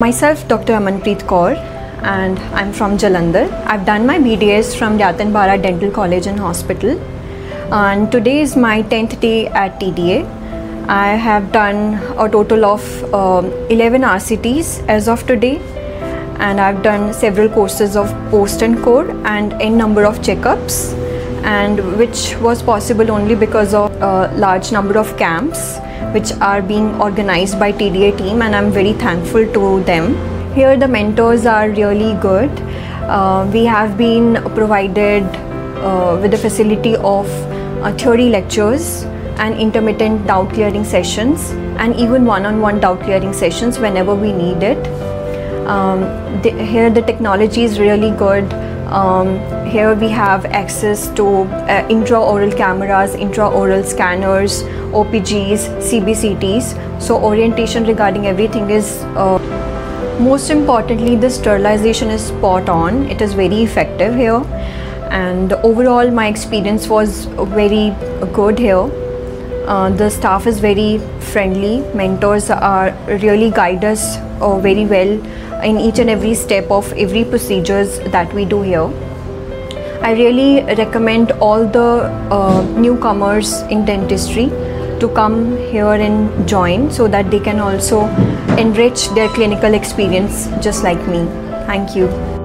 Myself, Dr. Amanpreet Kaur, and I'm from Jalandhar. I've done my BDS from Bhara Dental College and Hospital. And today is my 10th day at TDA. I have done a total of um, 11 RCTs as of today, and I've done several courses of post and core and n number of checkups, and which was possible only because of a large number of camps which are being organized by TDA team and I'm very thankful to them. Here the mentors are really good. Uh, we have been provided uh, with the facility of uh, theory lectures and intermittent doubt clearing sessions and even one-on-one doubt clearing sessions whenever we need it. Um, the, here the technology is really good. Um, here we have access to uh, intraoral cameras, intraoral scanners, OPGs, CBCTs. So orientation regarding everything is uh, most importantly the sterilization is spot on. It is very effective here and overall my experience was very good here. Uh, the staff is very friendly. Mentors are really guide us uh, very well in each and every step of every procedures that we do here. I really recommend all the uh, newcomers in dentistry to come here and join so that they can also enrich their clinical experience just like me. Thank you.